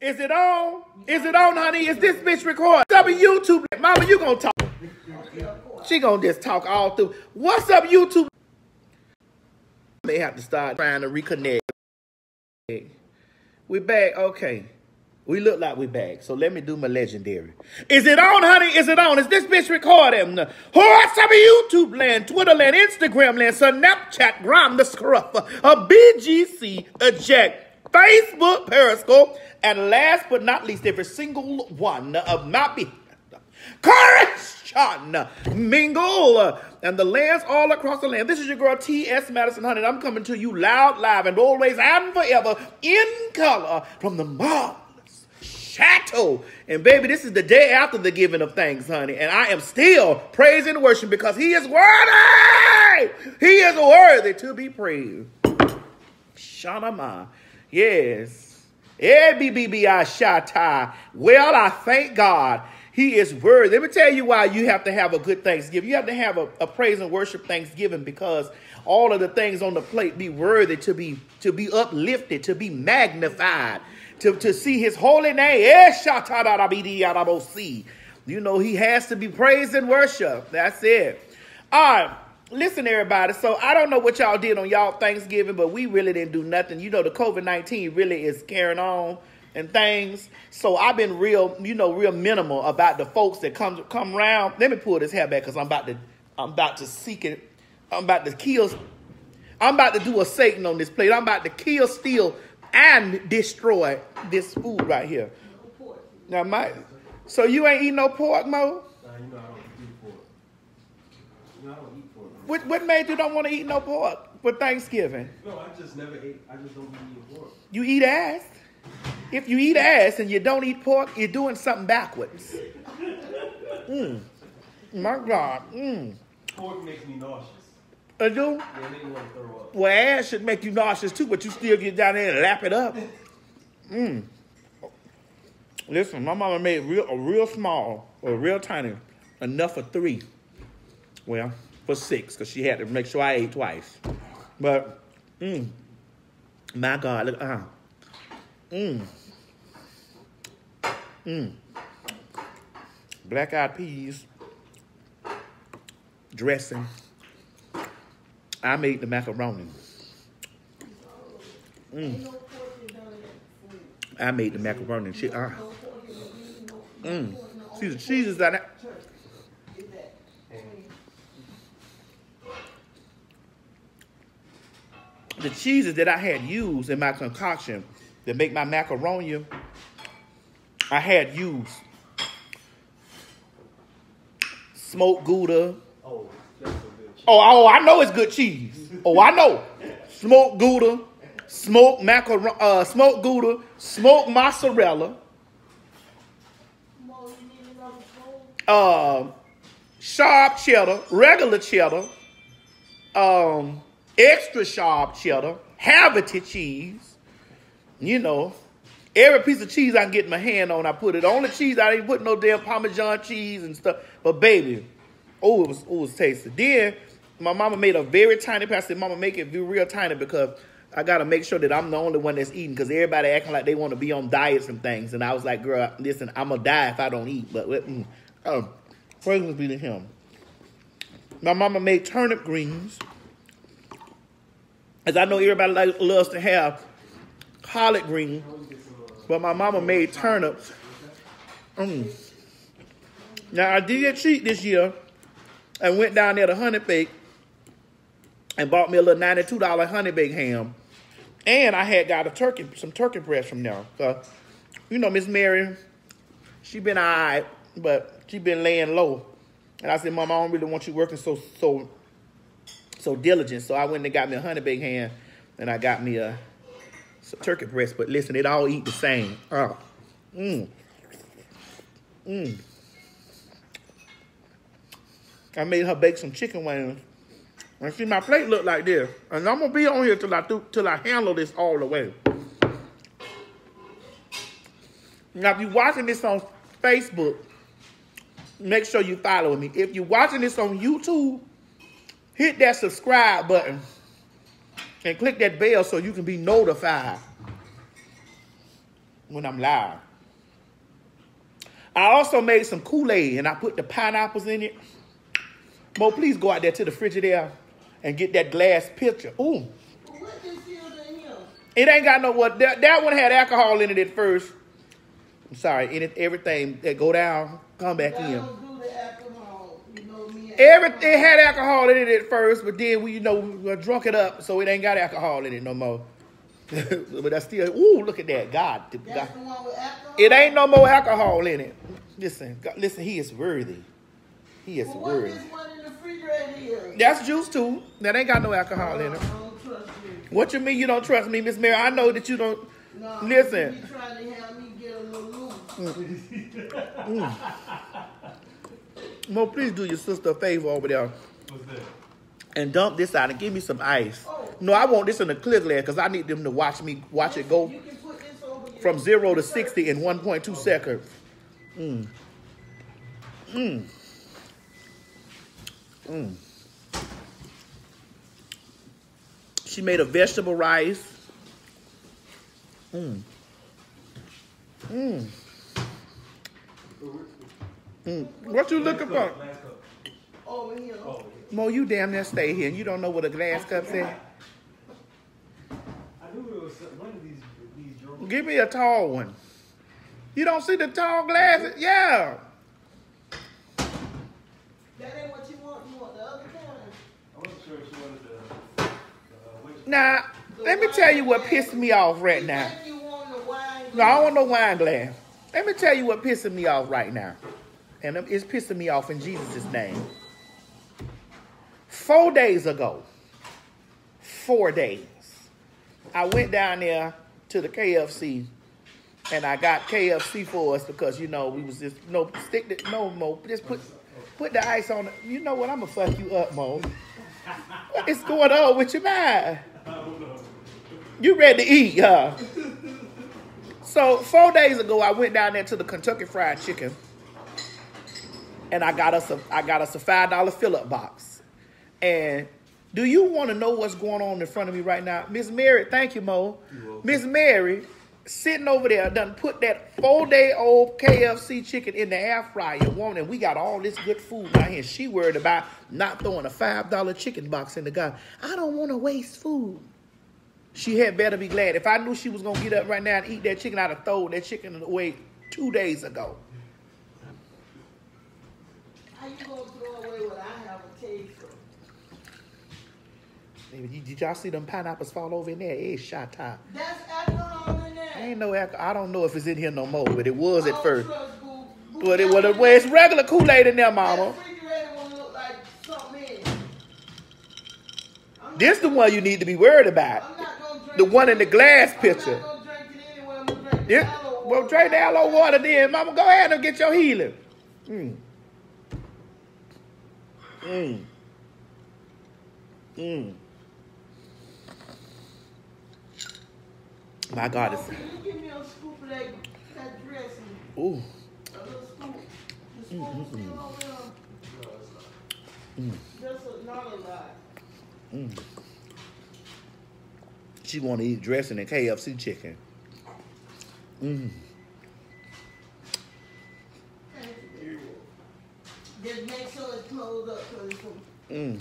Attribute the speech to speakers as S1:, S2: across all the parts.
S1: Is it on? Is it on, honey? Is this bitch recording? What's up, YouTube? Mama, you gonna talk. She gonna just talk all through. What's up, YouTube? May have to start trying to reconnect. We back. Okay. We look like we back. So let me do my legendary. Is it on, honey? Is it on? Is this bitch recording? What's up, YouTube land, Twitter land, Instagram land, Snapchat, Gram, the Scruff, a BGC, a Jack. Facebook, Periscope, and last but not least, every single one of my be Christian Mingle and the lands all across the land. This is your girl T.S. Madison Honey. I'm coming to you loud, live, and always and forever in color from the marvelous chateau. And baby, this is the day after the giving of thanks, honey. And I am still praising and worshiping because he is worthy. He is worthy to be praised. Shanama. Yes. Shatai. Well, I thank God. He is worthy. Let me tell you why you have to have a good Thanksgiving. You have to have a, a praise and worship Thanksgiving because all of the things on the plate be worthy to be to be uplifted, to be magnified, to, to see his holy name. You know, he has to be praised and worship. That's it. All right listen, everybody. So I don't know what y'all did on y'all Thanksgiving, but we really didn't do nothing. You know, the COVID nineteen really is carrying on and things. So I've been real, you know, real minimal about the folks that come come around. Let me pull this hair back because I'm about to I'm about to seek it. I'm about to kill. I'm about to do a Satan on this plate. I'm about to kill, steal, and destroy this food right here. No Now, my so you ain't eating no pork, Mo? What, what made you don't want to eat no pork for Thanksgiving?
S2: No, I just never ate. I just don't eat pork.
S1: You eat ass. If you eat ass and you don't eat pork, you're doing something backwards. Mm. My God. Mm.
S2: Pork makes me nauseous.
S1: I do?
S2: Yeah, it make me want to throw up.
S1: Well, ass should make you nauseous too, but you still get down there and lap it up. Mm. Listen, my mama made real, a real small or real tiny, enough for three. Well, for six because she had to make sure I ate twice. But, mm, my God, look, uh, mm, mm, black eyed peas, dressing. I made the macaroni. Mm. I made the macaroni and. Uh. See the cheese is that. The cheeses that I had used in my concoction to make my macaroni, I had used smoked Gouda.
S2: Oh, that's so good.
S1: Oh, oh, I know it's good cheese. Oh, I know. Smoked Gouda, smoked macaroni, uh, smoked Gouda, smoked mozzarella, uh, sharp cheddar, regular cheddar, um, extra sharp cheddar, Havarti cheese. You know, every piece of cheese I can get my hand on, I put it. On. The only cheese I didn't put no damn Parmesan cheese and stuff. But baby, oh, it was, it was tasty. Then my mama made a very tiny piece. I said, Mama, make it real tiny because I gotta make sure that I'm the only one that's eating because everybody acting like they want to be on diets and things. And I was like, girl, listen, I'm gonna die if I don't eat. But mm, oh, praise be to him. My mama made turnip greens. As I know everybody loves to have collard green, but my mama made turnips. Mm. Now I did cheat this year and went down there to Honey Bake and bought me a little $92 Honey Bake ham. And I had got a turkey, some turkey breast from there. So, you know, Miss Mary, she been all right, but she been laying low. And I said, Mom, I don't really want you working so so so diligent. So I went and got me a honey bake ham, and I got me a, turkey breast. But listen, it all eat the same. Oh, mmm, mmm. I made her bake some chicken wings. And see, my plate look like this. And I'm gonna be on here till I do, till I handle this all the way. Now, if you're watching this on Facebook, make sure you follow me. If you're watching this on YouTube, hit that subscribe button and click that bell so you can be notified when I'm live. I also made some Kool-Aid and I put the pineapples in it. Mo, please go out there to the Frigidaire and get that glass pitcher. Ooh,
S3: What in here?
S1: it ain't got no what. That, that one had alcohol in it at first. I'm sorry, in it, everything that go down, come back in.
S3: don't do the alcohol. You know me. and
S1: Every,
S3: alcohol.
S1: it had alcohol in it at first, but then we, you know, we drunk it up, so it ain't got alcohol in it no more. but I still, ooh, look at that, God, God.
S3: That's the one with alcohol.
S1: It ain't no more alcohol in it. Listen, God, listen, he is worthy. He is
S3: Well,
S1: worthy.
S3: this one in the refrigerator here?
S1: That's juice too. That ain't got no alcohol in it.
S3: I don't trust you.
S1: What you mean you don't trust me, Miss Mary? I know that you don't.
S3: No,
S1: Listen.
S3: You trying to have me get a little loose. Mm. Mm.
S1: Mo, please do your sister a favor over there
S2: What's that?
S1: and dump this out and give me some ice.
S3: Oh.
S1: No, I want this in a clear glass because I need them to watch me watch it go
S3: You can put this over your
S1: from zero to sixty in one point two seconds. Mm. Mm. Mm. She made a vegetable rice. Mm. Mm. Mm. What you looking for?
S3: Over here.
S2: Oh,
S1: Mo, you damn near stay here you don't know what a glass cup in.
S2: I knew it was one of these these.
S1: Give me a tall one. You don't see the tall glasses? Yeah.
S3: That ain't what you want. You want the other kind.
S2: I wasn't sure if she wanted the. Uh, which,
S1: Now, let me tell you what pissed me off right now.
S3: You the wine?
S1: No, I don't want no wine glass. Let me tell you what pissing me off right now. And it's pissing me off in Jesus' name. Four days ago, four days, I went down there to the KFC and I got KFC for us because you know we was just no stick the no Mo just put put the ice on. You know what? I'm gonna fuck you up, Mo. What is going on with your mind? You ready to eat, huh? So four days ago, I went down there to the Kentucky Fried Chicken, and I got us a I got us a five dollar fill up box. And do you want to know what's going on in front of me right now, Miss Mary? Thank you, Mo. Miss Mary sitting over there done put that four day old KFC chicken in the air fryer, woman, and we got all this good food down here. She worried about not throwing a five dollar chicken box in the guy. I don't want to waste food. She had better be glad. If I knew she was gonna get up right now and eat that chicken, I'd have thrown that chicken away two days ago.
S3: How you gonna throw away what I have a taste for?
S1: Did y'all see them pineapples fall over in there? It's shot time.
S3: That's alcohol in there.
S1: Ain't no alcohol. I don't know if it's in here no more, but it was at first.
S3: Boo- Boo
S1: But it was well, it's regular Kool-Aid in there, mama.
S3: That refrigerator like something in it. I'm not
S1: This the one you need to be worried about.
S3: I'm not gonna drink
S1: The one in the glass
S3: I'm
S1: picture.
S3: drink it anyway. Drink the
S1: Yeah. Well, drink the aloe water then, mama. Go ahead and get your healing. Mm. Mm. Mm. My God, it's
S3: Can you give me a scoop of that, that dressing?
S1: ooh.
S3: A little scoop. The spoon still over there?
S1: Mm.
S3: Just a, not a lot.
S1: She want to eat dressing and KFC chicken. Mm.
S3: Thank you. Just make sure it's closed up because
S1: Mm.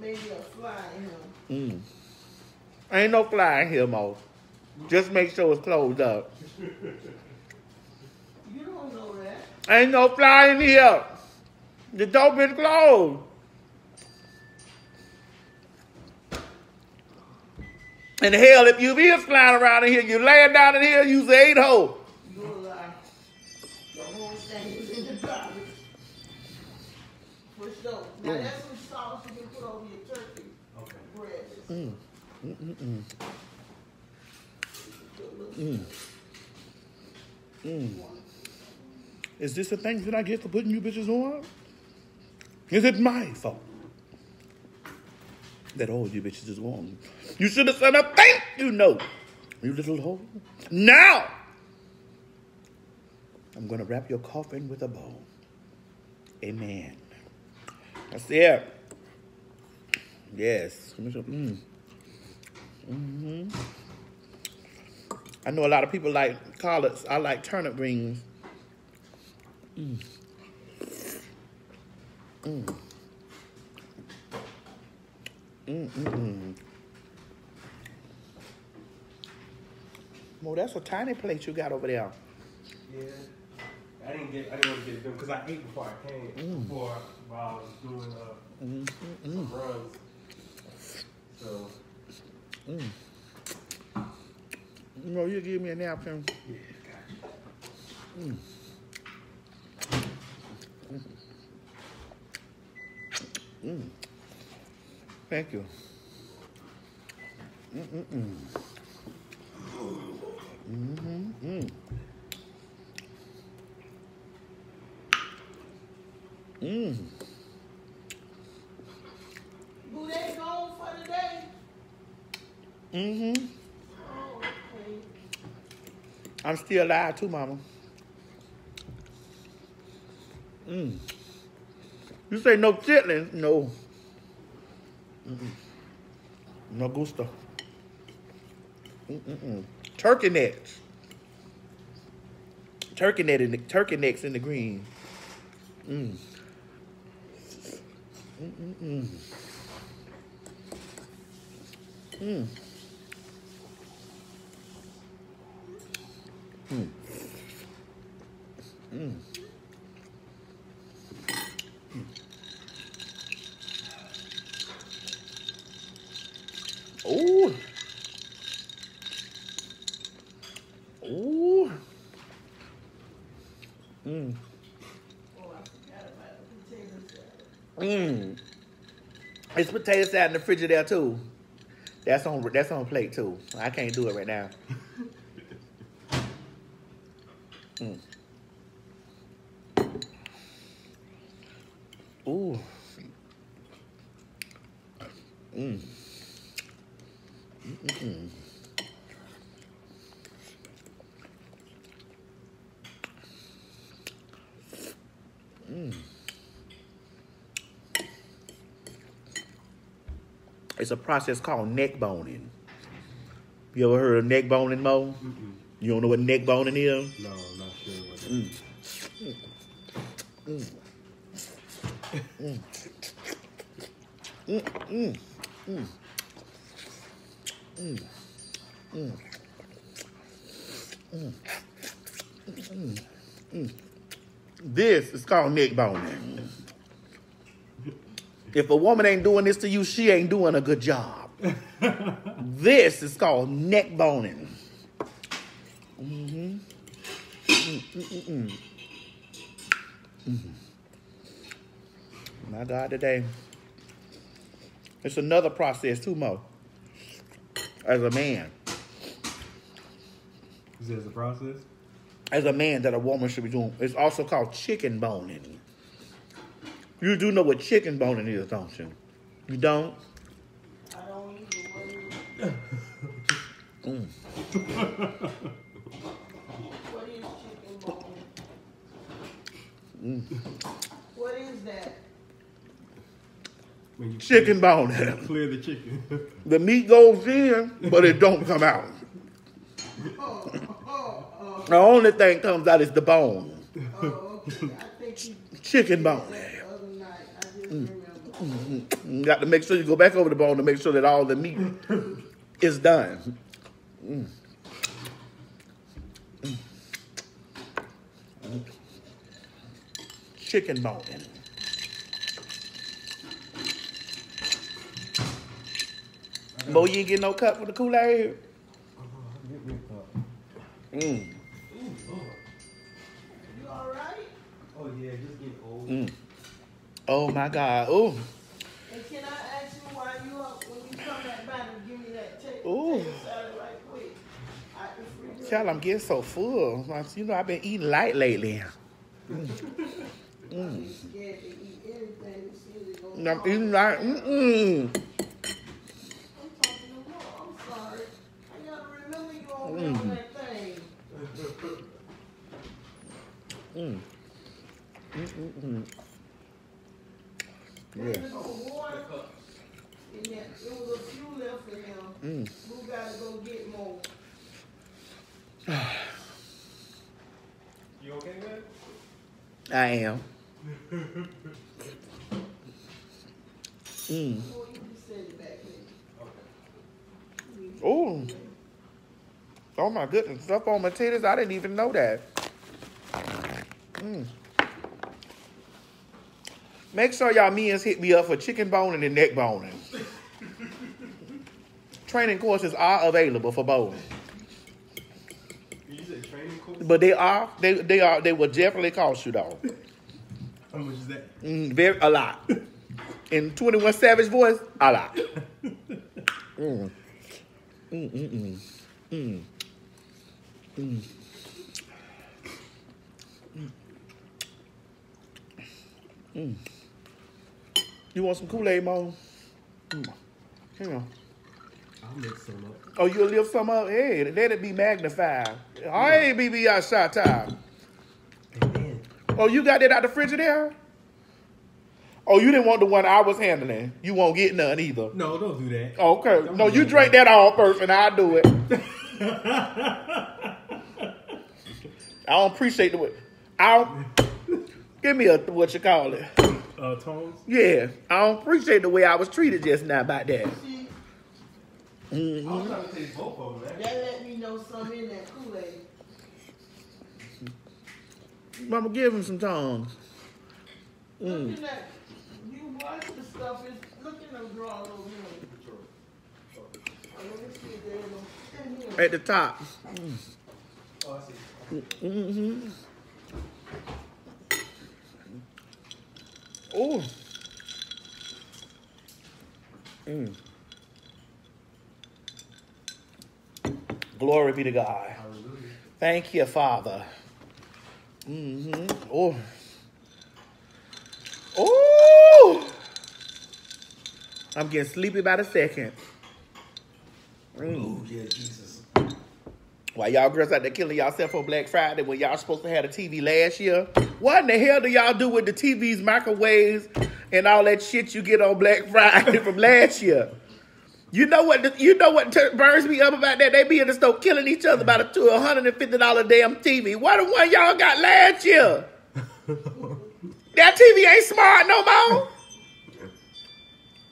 S3: maybe a fly in here.
S1: Mm. Ain't no fly in here, Mo. Just make sure it's closed up.
S3: You don't know that.
S1: Ain't no fly in here. The door been closed. And hell, if you is flying around in here, you laying down in here, use the eight hole.
S3: Now
S1: Mm.
S3: that's some sauce you can put over your turkey
S2: Okay.
S3: breast.
S1: Mm. Mm-mm-mm. Mm. Mm. Is this the things that I get for putting you bitches on? Is it my fault that all you bitches is wrong? You should have said a thank you note, you little hoe. Now, I'm gonna wrap your coffin with a bow. Amen. That's it. Yes. Mm. hmm I know a lot of people like collards. I like turnip greens. Mm. Mm. Mm, mm, mm. Well, that's a tiny plate you got over there.
S2: Yeah. I didn't get. I didn't want to get it done because I ate before I came.
S1: Mm.
S2: Before while I was doing uh,
S1: Mm, mm,
S2: some
S1: mm,
S2: runs. So
S1: mm. You know, you give me a napkin.
S2: yeah, got you.
S1: Mm. Thank you. Mm-mm-mm. Mm-hmm. Mm.
S3: Boo, they gone for the day.
S1: Mm-hmm.
S3: Oh, okay.
S1: I'm still alive too, Mama. Mm. You say no chitlins? No. Mm-mm. No gusto. Mm-mm-mm. Turkey necks. Turkey neck in the turkey necks in the green. Mm. Mm-mm-mm. Mm. Mm. Mm. Ooh. Ooh. Mm.
S3: Oh, I forgot about the potato salad.
S1: Mm. It's potato salad in the fridge there too. That's on that's on plate too. I can't do it right now. Mm. Ooh. Mm. Mm-mm-mm. Mm. It's a process called neck boning. You ever heard of neck boning, Mo?
S2: Mm-mm.
S1: You don't know what neck boning is?
S2: No, I'm not sure what
S1: Mm. Mm, mm, mm. Mm. Mm. Mm. Mm. Mm. This is called neck boning. If a woman ain't doing this to you, she ain't doing a good job. this is called neck boning. Mm-hmm. Mm-mm-mm. Mm. My God, today. It's another process too, Mo. As a man,
S2: Is this a process?
S1: as a man, that a woman should be doing. It's also called chicken boning. You do know what chicken boning is, don't you? You don't?
S3: I don't use the word.
S1: Mm.
S3: What is chicken bone?
S1: Mm.
S3: What is that?
S2: When you
S1: Chicken boning.
S2: clear the chicken.
S1: The meat goes in, but it don't come out.
S3: Oh, oh, oh,
S1: The only thing comes out is the bone.
S3: oh, okay. I think you
S1: Chicken
S3: said
S1: bone.
S3: that the other night. I just
S1: got to make sure you go back over the bone to make sure that all the meat is done. Mm. Mm. Mm. Chicken bone. Bo, you ain't get no cup with the Kool-Aid? Mm.
S2: Ooh, Lord.
S3: You all right?
S2: Oh yeah, just getting old.
S1: Mm. Oh my God. Oh.
S3: And can I ask you why you up when you come back by to give me that?
S1: Ooh.
S3: Potato salad right quick. I can free it.
S1: Child, I'm getting so full. You know, I've been eating light lately. Mm.
S3: I'm scared to eat anything. as soon as it goes
S1: And I'm eating like, mm-mm.
S3: I'm talking to Mo. I'm sorry. I gotta remember you over there on that thing.
S1: Mm. Mm-mm-mm.
S3: There's
S1: Yeah.
S3: no water in there. There was a few left in there.
S1: Mm.
S3: We gotta go get more.
S2: You okay, man?
S1: I am. Mm.
S2: Okay.
S1: Oh. My goodness. Stuff on my titties. I didn't even know that. Mm. Make sure y'all men's hit me up for chicken boning and neck boning. Training courses are available for both.
S2: You said training course?
S1: But they are they they are they will definitely cost you though.
S2: How much is that?
S1: Mm, very a lot. In 21 Savage voice, a lot. Mm. Mm, mm, mm. Mm. Mm. Mm. You want some Kool-Aid, Mo? Mm. Here.
S2: I'll mix some up.
S1: Oh, you'll lift some up? Hey, let it be magnified. Hey, BB, shot time.
S2: Amen.
S1: Oh, you got that out the Frigidaire? Oh, you didn't want the one I was handling. You won't get none either.
S2: No, don't do that.
S1: Okay.
S2: Don't
S1: No, you
S2: that.
S1: drink that all first and I'll do it. I don't appreciate the way. I don't, give me a what you call it.
S2: Uh, Tones?
S1: Yeah, I don't appreciate the way I was treated just now about that.
S3: See,
S1: Mm-hmm.
S2: I was trying to taste both of them, man.
S3: that let me know something in that Kool-Aid.
S1: Mama, give him some tongs. Mm.
S3: Look at. You watch the stuff. It's, look at them drawers over here. Oh, let me see if there is no- in here.
S1: At the top.
S2: Oh, I see.
S1: Mm-hmm. Oh. Mm. Glory be to God.
S2: Hallelujah.
S1: Thank you, Father. hmm Oh. Oh. I'm getting sleepy by the second. Mm.
S2: Oh, yeah, Jesus.
S1: Why y'all girls out there killing yourself on Black Friday when y'all supposed to have a TV last year? What in the hell do y'all do with the TVs, microwaves, and all that shit you get on Black Friday from last year? You know what? the- you know what burns me up about that? They be in the store killing each other about a two hundred and fifty dollar damn TV. What the one y'all got last year? that TV ain't smart no more.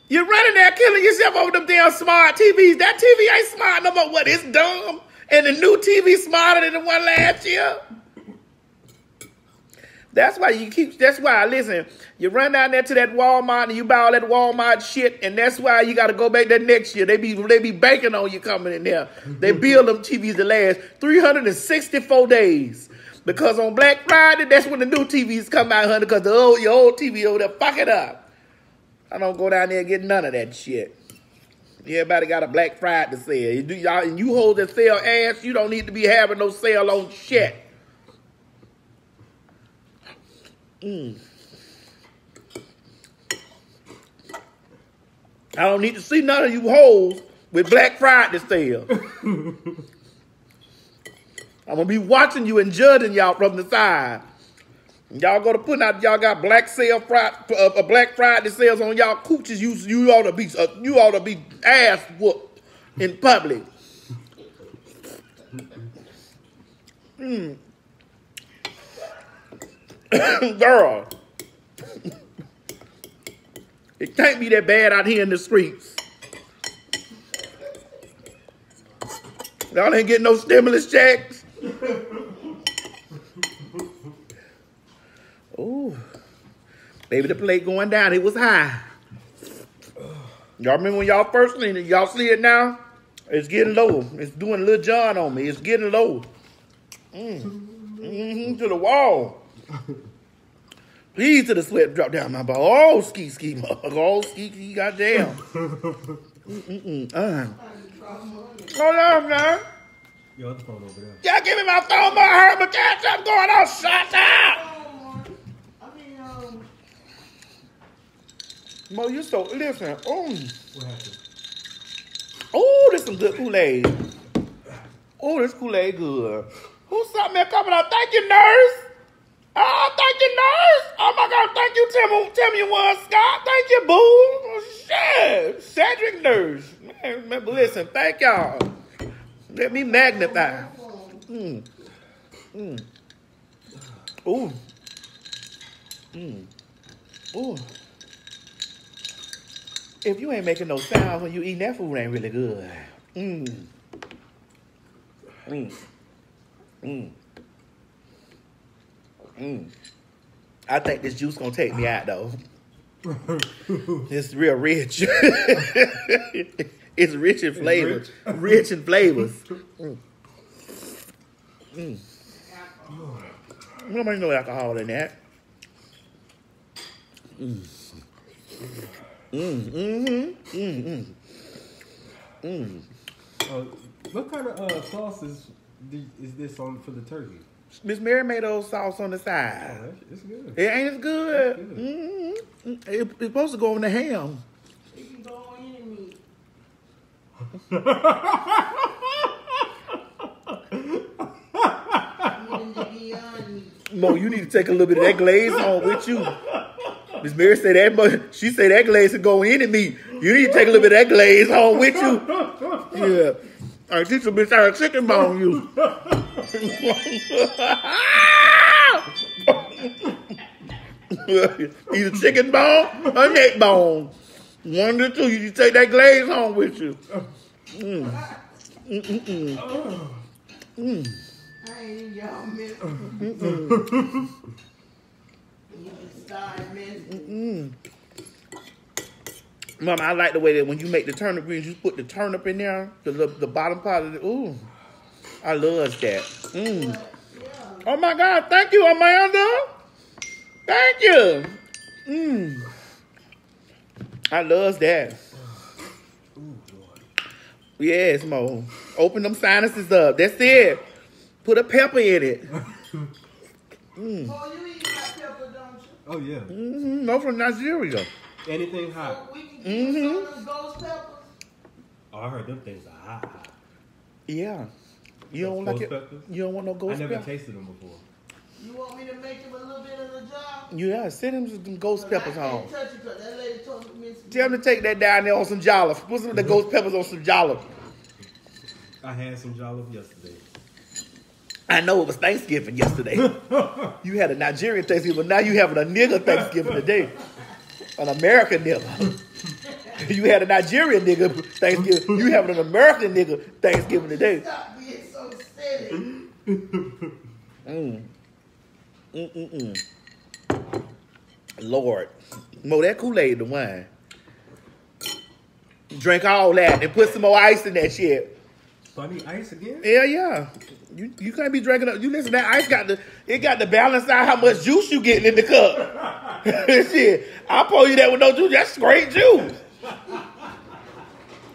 S1: You're running there killing yourself over them damn smart TVs. That TV ain't smart no more. What? It's dumb. And the new TV smarter than the one last year. That's why you keep. That's why listen. You run down there to that Walmart and you buy all that Walmart shit, and that's why you got to go back there next year. They be they be banking on you coming in there. They build them TVs to last 364 days. Because on Black Friday, that's when the new TVs come out, honey. Because the old your old TV over there fuck it up. I don't go down there and get none of that shit. Everybody got a Black Friday sale. You do y'all and you hold that sale ass, you don't need to be having no sale on shit. Mm. I don't need to see none of you hoes with Black Friday sale. I'm gonna be watching you and judging y'all from the side. Y'all go to put out y'all got black sale Friday, uh, uh, Black Friday sales on y'all cooches. You you ought to be uh, you ought to be ass whooped in public. Mm. Girl, it can't be that bad out here in the streets. Y'all ain't getting no stimulus checks. Ooh. Baby, the plate going down. It was high. Y'all remember when y'all first seen it? Y'all see it now? It's getting low. It's doing a Lil Jon on me. It's getting low. Mm. hmm to the wall. Please to the sweat drop down my ball. Oh, ski, ski, mug. Oh, ski, ski, goddamn. Mm-mm-mm. Uh. Hold on, man.
S2: Your other phone over there.
S1: Y'all give me my phone, but I heard my cat something going on. Shut up.
S3: Oh, I mean, um,
S1: Mo, you so listen.
S2: What happened?
S1: Oh, this some good Kool-Aid. Oh, this Kool-Aid good. Who's something that coming up? Thank you, nurse. Oh, thank you, nurse. Oh my God, thank you, Tim. Tim, you one Scott. Thank you, boo. Oh, shit, Cedric nurse. Man, remember, listen, thank y'all. Let me magnify.
S3: phone.
S1: Mm. Mm. Ooh. Mm. Ooh. If you ain't making no sounds when you eating that food, ain't really good. Mm. Mm. Mm. Mm. I think this juice gonna take me out though. it's real rich. it's rich in flavors. Rich. in flavors. Mm. Mm. Nobody no alcohol in that. Mm. Mm, mm-hmm. Mm, mm. Mm.
S2: Uh, what kind of uh, sauce is, is this on for the turkey?
S1: Miss Mary made those sauce on the
S2: Oh,
S1: side.
S2: that's- it's good.
S1: It ain't as good.
S2: It's good.
S1: Mm-hmm. It, it's supposed to go on the ham.
S3: It can go on any meat. Even the beyond meat.
S1: Mo, you need to take a little bit of that glaze home with you. Miss Mary said that much. She said that glaze can go into me. You need to take a little bit of that glaze home with you. Yeah. I teach a bitch how to chicken bone you. Either chicken bone or neck bone. One or two. You take that glaze home with you. Mm. Mm-mm-mm. Mm.
S3: I ain't in y'all miss. You just started messing.
S1: Mm. Mama, I like the way that when you make the turnip greens, you put the turnip in there, the the, the bottom part of the. Ooh, I love that. Mm. Oh my God! Thank you, Amanda. Thank you. Mm. I love that. Yes, Mo. Open them sinuses up. That's it. Put a pepper in it. Mm.
S3: Oh, you eat hot pepper, don't you?
S2: Oh yeah.
S1: hmm No, from Nigeria.
S2: Anything hot?
S3: So we can give you
S1: Mhm.
S3: some of them peppers.
S2: Oh, I heard them things are hot. hot.
S1: Yeah. You don't like it.
S2: peppers?
S1: You don't want no ghost peppers?
S2: I
S1: ghost
S2: never
S1: pepper.
S2: tasted them before.
S3: You want me to make them a little bit of the jar?
S1: Yeah, send him some ghost peppers
S3: I
S1: home.
S3: can't touch it 'cause that lady told me.
S1: Tell him to take that down there on some jollof. Put some of the mm-hmm. ghost peppers on some jollof.
S2: I had some jollof yesterday.
S1: I know it was Thanksgiving yesterday. you had a Nigerian Thanksgiving, but now you having a nigga Thanksgiving today. An American nigga. you had a Nigerian nigga Thanksgiving. You having an American nigga Thanksgiving today. Mm. Mm-mm-mm. Lord. Mo, that Kool-Aid the wine. Drink all that and put some more ice in that shit.
S2: Funny ice again?
S1: Yeah, yeah. You you can't be drinking up. You listen, that ice got the it got to balance out how much juice you getting in the cup. Shit, I pour you that with no juice. That's great juice.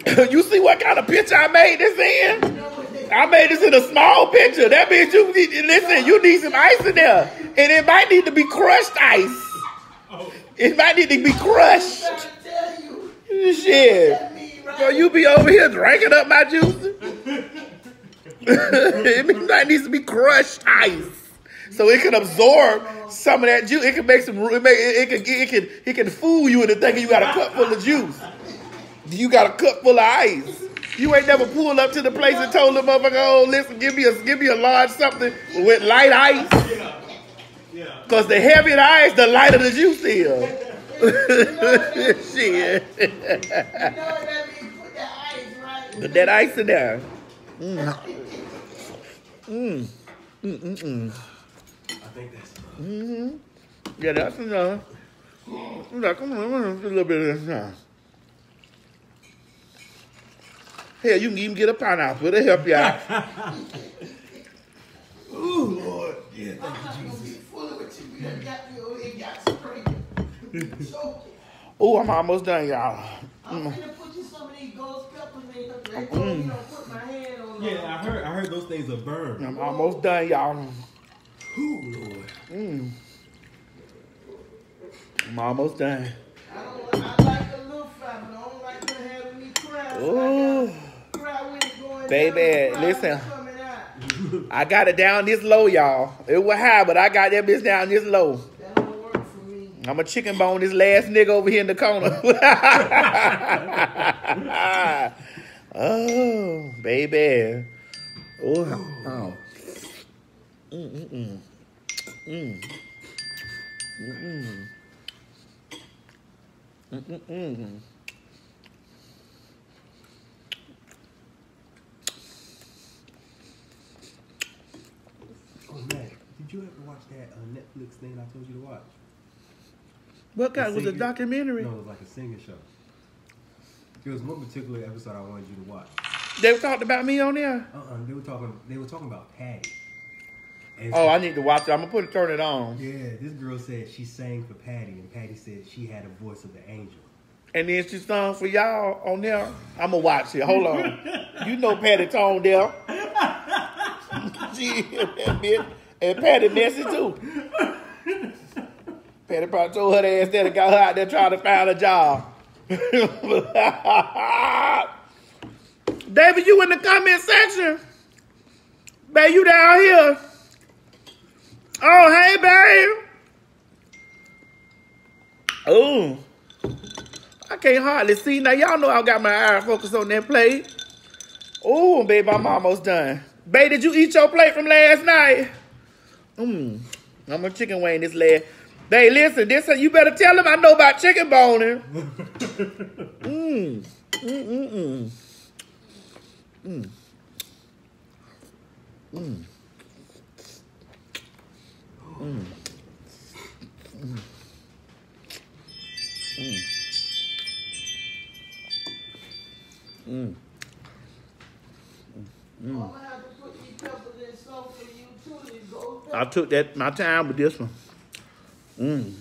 S1: you see what kind of picture I made this in? I made this in a small picture. That means you need listen. You need some ice in there, and it might need to be crushed ice. Oh. It might need to be crushed.
S3: trying to tell you.
S1: Shit. So you be over here drinking up my juice? it might needs to be crushed ice. So it can absorb some of that juice. It can make some. It, make, it, it can. It can. It can fool you into thinking you got a cup full of juice. You got a cup full of ice. You ain't never pulled up to the place and told the motherfucker, "Oh, listen, give me a give me a large something with light ice."
S2: Yeah.
S1: Cause the heavier the ice, the lighter the juice is. Shit.
S3: You know that means put that ice right.
S1: Put that ice in there. Mm. Mm. Mm. Mm. Mm.
S2: I think that's
S1: Mm-hmm. Yeah, that's enough. Now, come on, let me do a little bit of this now. Hell, you can even get a pineapple. It'll help you out.
S2: Ooh, Lord. Yeah.
S3: I'm not gonna be fooling with you. You done got me over here, got straight. Choking.
S1: Oh, I'm almost done, y'all.
S3: I'm
S1: Mm.
S3: gonna put you some of these ghost peppers in here. They told me don't put my hand on them.
S2: Yeah, I heard I heard those things are burned.
S1: I'm almost done, y'all.
S2: Ooh, Lord.
S1: Mm. I'm almost done.
S3: I don't. I like a little fry, but I don't like to have me cry.
S1: Oh,
S3: Cry when it going
S1: Baby, listen. I got it down this low, y'all. It was high, but I got that bitch down this low. I'm a chicken bone this last nigga over here in the corner. oh, baby. Oh, oh. Mm-mm-mm. Mm. Mm-mm. Mm-mm-mm.
S2: Oh did you ever watch that uh, Netflix thing I told you to watch?
S1: What kind? Was it a documentary?
S2: No, it was like a singing show. There was one particular episode I wanted you to watch.
S1: They talked about me on there.
S2: Uh-uh, they were talking. They were talking about Patty. And
S1: Oh, I need to watch it. I'm gonna put it, turn it on.
S2: yeah, this girl said she sang for Patty, and Patty said she had a voice of the angel.
S1: And then she sung for y'all on there. I'm gonna watch it. Hold on. you know Patty Tone there. Bitch. And Patty messy too. Patty probably told her ass that and got her out there trying to find a job. David, you in the comment section. Babe, you down here. Oh, hey, babe. Oh. I can't hardly see. Now, y'all know I got my eye focused on that plate. Oh, babe, I'm almost done. Babe, did you eat your plate from last night? Mmm. I'm a chicken wing this last. Babe, listen, this you better tell him I know about chicken boning. Mm. Mm. Mmm. Mmm, mmm, mmm. Mmm. Mmm. Mmm. Mmm. Mmm.
S3: I'm gonna
S1: I took that my time with this one. Mmm.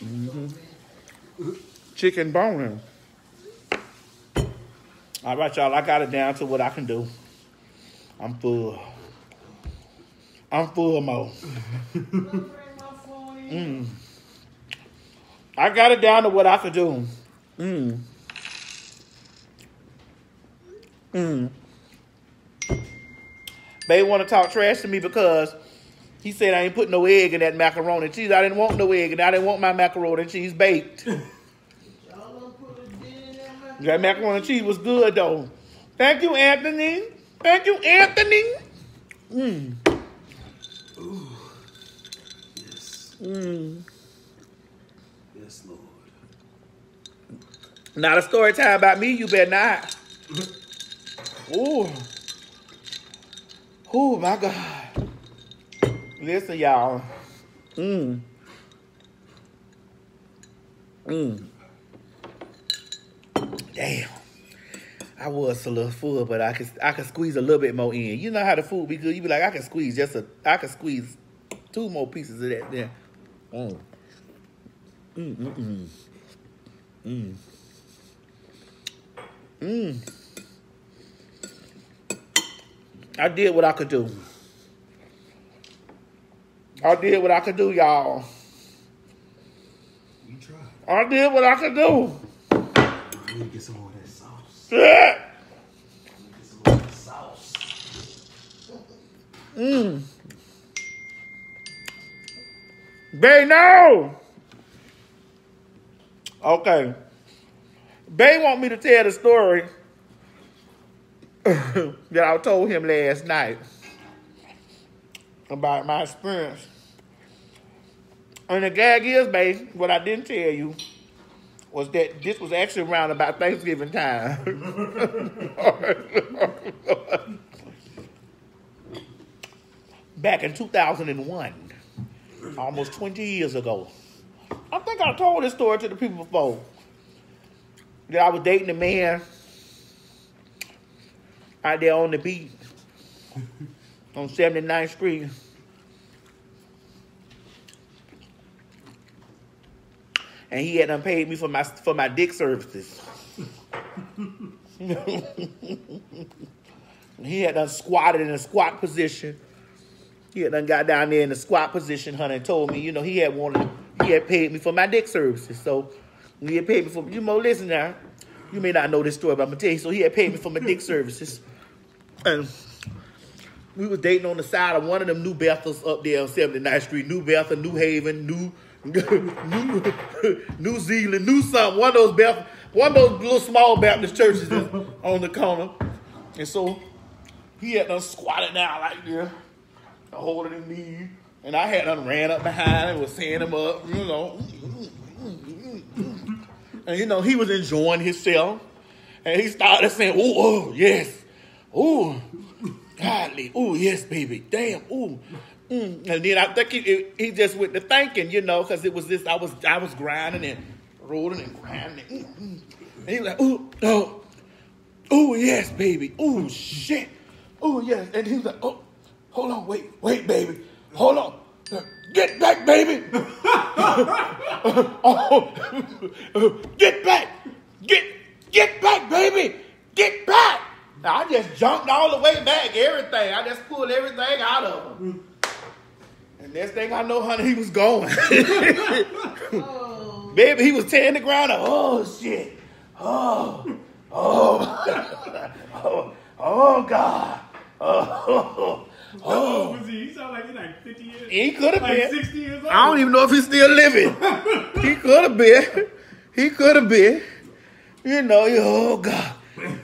S1: hmm Chicken bone. All right, y'all. I got it down to what I can do. I'm full. I'm full, Mo. Mm. I got it down to what I can do. Mm. Mm. They want to talk trash to me because he said I ain't put no egg in that macaroni and cheese. I didn't want no egg, and I didn't want my macaroni and cheese baked.
S3: Y'all done put a dent in that macaroni.
S1: and cheese was good though. Thank you, Anthony. Thank you, Anthony. Mm.
S2: Yes,
S1: Mm.
S2: yes, Lord.
S1: Not a story time about me, you better not. Ooh. Oh my God. Listen, y'all. Mmm. Mmm. Damn. I was a little full, but I could I could squeeze a little bit more in. You know how the food be good. You be like, I can squeeze just a I can squeeze two more pieces of that there. Mm. Mm mm mm. Mm. Mm. I did what I could do. I did what I could do, y'all.
S2: You try.
S1: I did what I could do.
S2: I need to get some more of that sauce.
S1: Yeah.
S2: I need get some more of that sauce.
S1: Mm. Bay, no. Okay. Bay want me to tell the story that I told him last night about my experience. And the gag is, Bay, what I didn't tell you was that this was actually around about Thanksgiving time. Back in 2001, almost 20 years ago. I think I told this story to the people before. That I was dating a man out there on the beach on 79th Street. And he had unpaid me for my for my dick services. he had done squatted in a squat position. He had done got down there in the squat position, honey, and told me, you know, he had wanted, he had paid me for my dick services. So he had paid me for, you know, listen now, you may not know this story, but I'm gonna tell you. So he had paid me for my dick services, and we was dating on the side of one of them New Bethels up there on 79th Street, New Bethel, New Haven, New, New, New Zealand, New something. One of those Beth, one of those little small Baptist churches on the corner, and so he had done squatted down like there. holding his knee. And I had done ran up behind and was setting him up, you know. And you know, he was enjoying himself. And he started saying, oh, oh, yes. Oh, godly. Oh, yes, baby. Damn. Oh. Mm. And then I think he, he just went to thinking, you know, because it was this, I was I was grinding and rolling and grinding. Mm, mm. And he was like, oh, oh, oh, yes, baby. Oh, shit. Oh, yes. And he was like, oh, hold on, wait, wait, baby. Hold on. Get back, baby. oh, get back. Get, get back, baby. Get back. Now, I just jumped all the way back, everything. I just pulled everything out of him. And next thing I know, honey, he was going.
S3: Oh,
S1: Baby, he was tearing the ground up. Oh, shit. Oh, oh, oh, oh, God. Oh,
S2: How old oh. was he? He sound like he's like 50 years.
S1: He could have
S2: like
S1: been.
S2: 60 years old.
S1: I don't even know if he's still living. he could have been. He could have been. You know, you- oh God.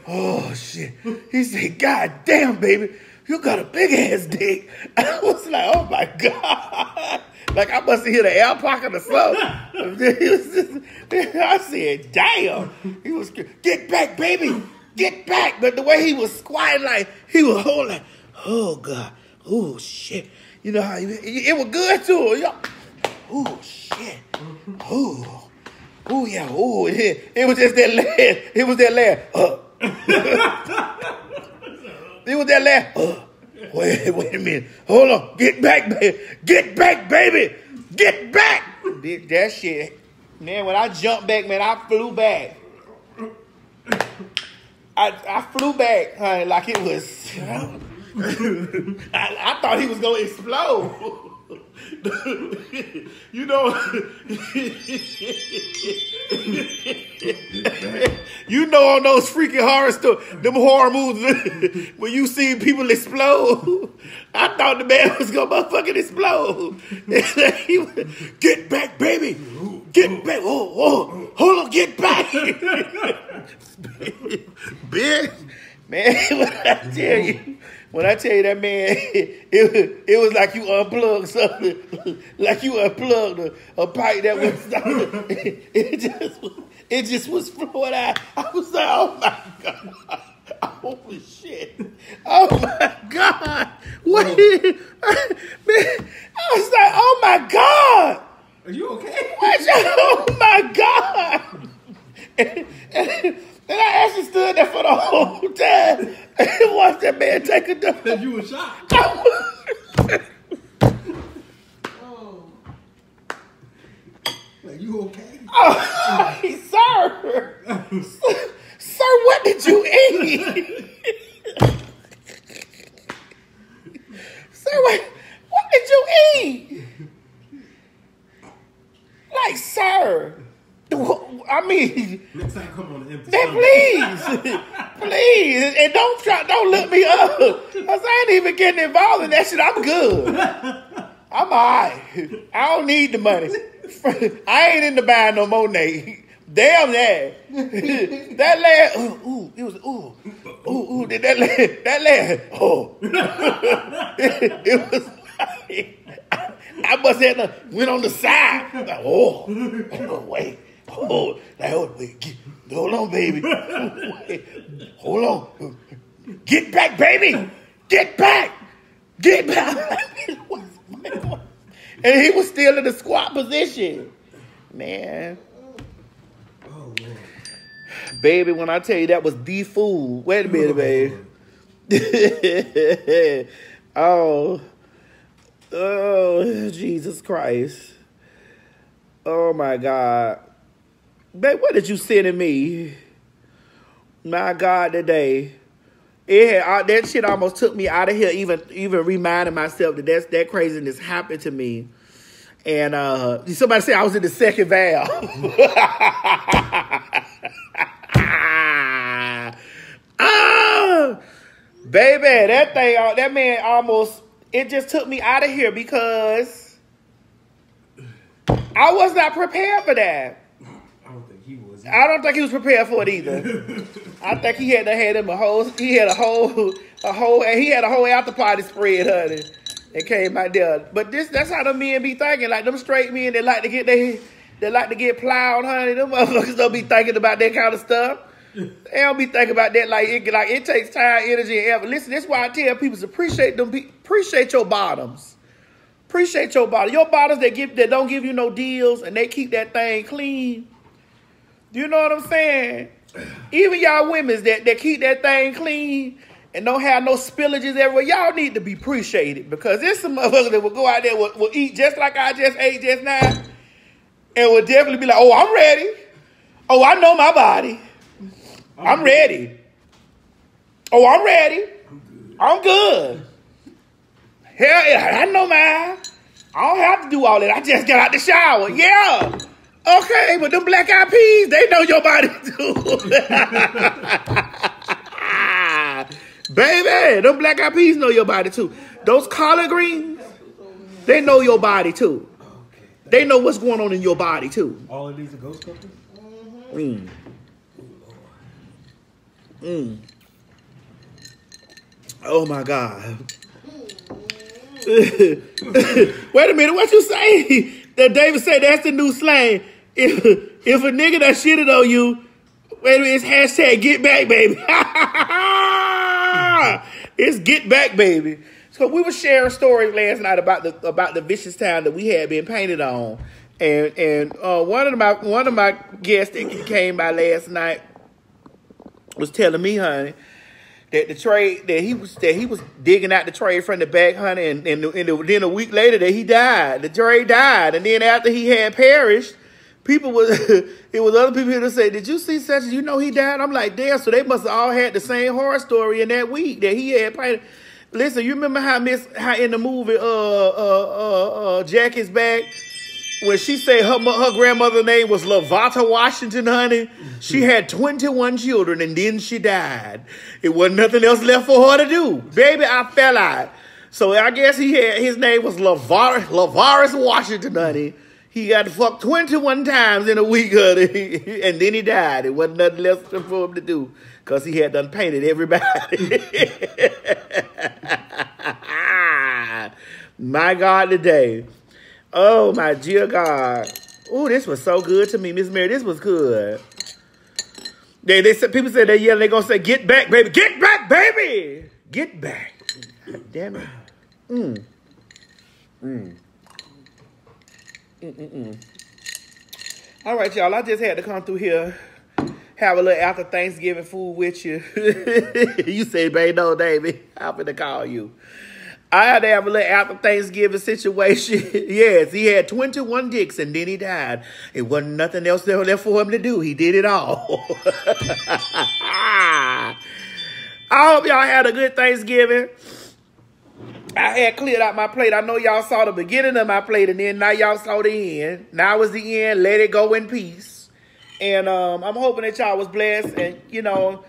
S1: Oh shit. He said, God damn, baby, you got a big ass dick. I was like, oh my God. Like I must have hit an air pocket or something. I said, damn. He was get back, baby. Get back. But the way he was squatting, like he was holding, like, oh God. Oh shit. You know how it was good to him. Yo. Oh shit. Oh. Oh yeah. Oh it, it was just that laugh. It was that laugh. Uh. It was that laugh. Uh. Wait, wait a minute. Hold on. Get back, baby. Get back, baby. Get back. Did that shit. Man, when I jumped back, man, I flew back. I, I flew back, honey, like it was. I, I thought he was gonna explode. you know, you know on those freaking horror stories, them horror movies, when you see people explode, I thought the man was gonna motherfucking explode. Get back, baby, get back. Oh, oh, hold on, get back. Big man, what I tell you, when I tell you that man, it, it was like you unplugged something, like you unplugged a, a pipe that was it, it just was- it just was flowing out. I was like, oh my god. Oh shit! Oh my god! What? Oh. man, I was like, oh my god!
S2: Are you okay?
S1: What? Oh my god! And, and, and I actually stood there for the whole time and watched that man take a dump.
S2: That you were shocked.
S3: oh.
S2: Like, you okay?
S1: Oh, sir, sir, sir, what did you eat? sir, what, what did you eat? Like, sir, I mean.
S2: Next time, come on an empty
S1: please, please, and don't try, don't look me up, cause I ain't even getting involved in that shit. I'm good. I'm alright. I don't need the money. I ain't in the buying no more, Nate. Damn that. that lad, ooh, ooh, it was ooh, ooh, ooh. Did that lad, that lad, oh, it, it was. I, I must have went on the side. Like, oh, oh, wait, oh, oh, wait, get, hold on, baby, hold on, get back, baby, get back, get back. and he was still in the squat position, man.
S2: Oh.
S1: Baby, when I tell you that was the food. Wait a minute, baby. oh. Oh, Jesus Christ. Oh my God. Babe, what did you say to me? My God, today. Had, uh, that shit almost took me out of here, even even reminding myself that that's, that craziness happened to me. And uh, somebody said I was in the second valve. ah, baby, that thing, uh, that man almost, it just took me out of here because I was not prepared for that.
S2: I don't think he was.
S1: I don't think he was prepared for it either. I think he had to had him a whole, he had a whole, a whole, and he had a whole after party spread, honey. They came out there. But this that's how the men be thinking. Like them straight men that like to get they they like to get plowed, honey. Them motherfuckers don't be thinking about that kind of stuff. They don't be thinking about that like it like it takes time, energy, and effort. Listen, that's why I tell people to appreciate them appreciate your bottoms. Appreciate your bottom. Your bottoms that give that don't give you no deals and they keep that thing clean. You know what I'm saying? Even y'all women that, that keep that thing clean and don't have no spillages everywhere, y'all need to be appreciated because there's some motherfuckers that will go out there will, will eat just like I just ate just now and will definitely be like, oh, I'm ready. Oh, I know my body. I'm ready. Oh, I'm ready. I'm good. Hell yeah, I know mine. I don't have to do all that. I just got out the shower. Yeah. Okay, but them black eyed peas, they know your body too. Baby, them black eyed peas know your body too. Those collard greens, they know your body too. They know what's going on in your body too.
S2: All of these are ghost peppers?
S1: Mm. Mm. Oh my God. Wait a minute, what you say? That David said that's the new slang. If if a nigga that shitted on you, wait a minute, it's hashtag get back, baby. it's get back, baby. So we were sharing stories last night about the about the vicious town that we had been painted on, and and uh, one of my one of my guests that came by last night was telling me, honey, that the trade that he was that he was digging out the trade from the back, honey, and, and, and then a week later that he died. The trade died, and then after he had perished, people was it was other people to say, "Did you see such? You know he died." I'm like, "Damn!" So they must have all had the same horror story in that week that he had. Painted. Listen, you remember how Miss how in the movie uh uh uh uh Jackie's Back when she said her her grandmother name was Lavata Washington, honey, she mm-hmm. had 21 children and then she died. It wasn't nothing else left for her to do. Baby, I fell out. So I guess he had his name was Lavar, Lavaris Washington, honey. He got fucked 21 times in a week, honey, and then he died. It wasn't nothing else for him to do because he had done painted everybody. My God, today. Oh my dear God. Oh, this was so good to me, Miss Mary. This was good. They, they said people said they yell, they gonna say, get back, baby. Get back, baby. Get back. Damn it. Mm. Mm. Mm-mm-mm. All right, y'all. I just had to come through here, have a little after Thanksgiving food with you. you say, baby, no, David. I'm gonna call you. I had to have a little after Thanksgiving situation. yes, he had 21 dicks and then he died. It wasn't nothing else there left for him to do. He did it all. I hope y'all had a good Thanksgiving. I had cleared out my plate. I know y'all saw the beginning of my plate and then now y'all saw the end. Now is the end. Let it go in peace. And um, I'm hoping that y'all was blessed and, you know,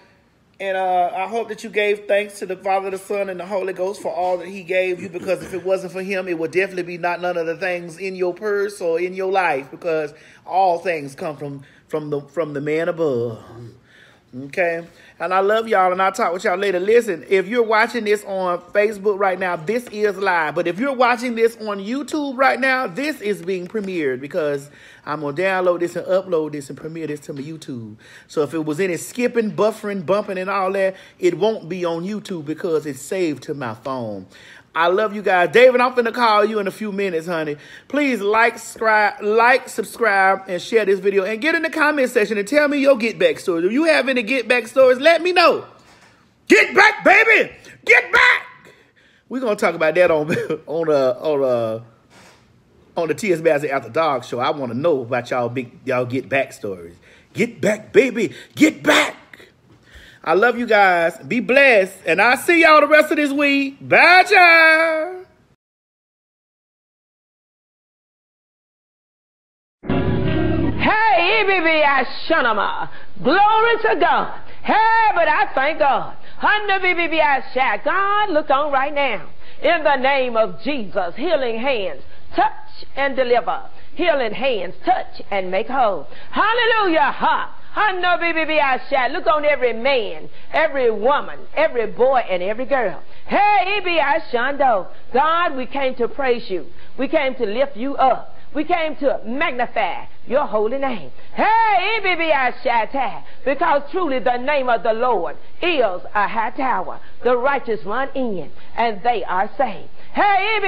S1: and uh, I hope that you gave thanks to the Father, the Son, and the Holy Ghost for all that He gave you. Because if it wasn't for Him, it would definitely be not none of the things in your purse or in your life. Because all things come from from the from the man above. Okay. And I love y'all, and I'll talk with y'all later. Listen, if you're watching this on Facebook right now, this is live. But if you're watching this on YouTube right now, this is being premiered because I'm going to download this and upload this and premiere this to my YouTube. So if it was any skipping, buffering, bumping, and all that, it won't be on YouTube because it's saved to my phone. I love you guys. David, I'm finna call you in a few minutes, honey. Please like, subscribe, like, subscribe, and share this video. And get in the comment section and tell me your get back stories. If you have any get back stories, let me know. Get back, baby! Get back! We're gonna talk about that on on uh on uh on the TS Bassett After Dark show. I wanna know about y'all big y'all get back stories. Get back, baby! Get back! I love you guys. Be blessed. And I'll see y'all the rest of this week. Bye, y'all.
S4: Hey, EBB Ashanama. Glory to God. Hey, but I thank God. Under BBB Asha, God, look on right now. In the name of Jesus, healing hands, touch and deliver. Healing hands, touch and make whole. Hallelujah. Ha. Look on every man, every woman, every boy, and every girl. Hey, Ibi Ashando. God, we came to praise you. We came to lift you up. We came to magnify your holy name. Hey. Because truly the name of the Lord is a high tower. The righteous run in, and they are saved. Hey.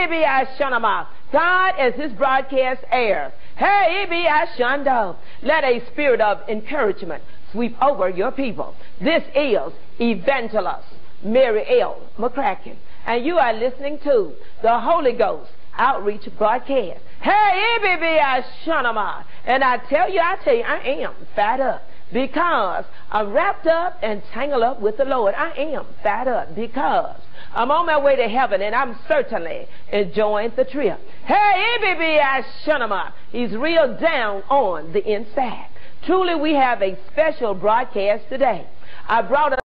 S4: God, as this broadcast airs, Hey, Ibi Ashando. Let a spirit of encouragement sweep over your people. This is Evangelist Mary L. McCracken. And you are listening to the Holy Ghost Outreach Broadcast. Hey, Ibi Ashanama. And I tell you, I tell you, I am fat up because I'm wrapped up and tangled up with the Lord. I am fat up because I'm on my way to heaven and I'm certainly enjoying the trip. Hey, Ibi Ashanama. He's real down on the inside. Truly, we have a special broadcast today. I brought